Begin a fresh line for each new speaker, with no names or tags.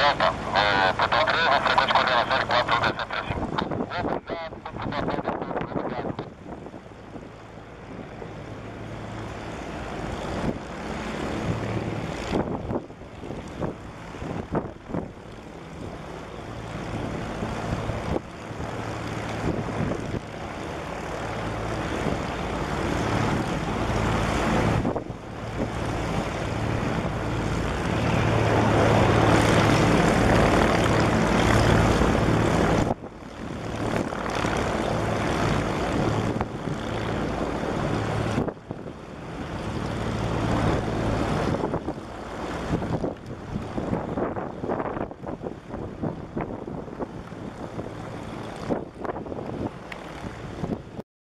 Tampa.